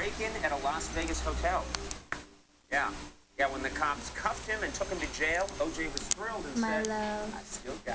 break-in at a Las Vegas hotel. Yeah. Yeah, when the cops cuffed him and took him to jail, OJ was thrilled and My said, love. I still got.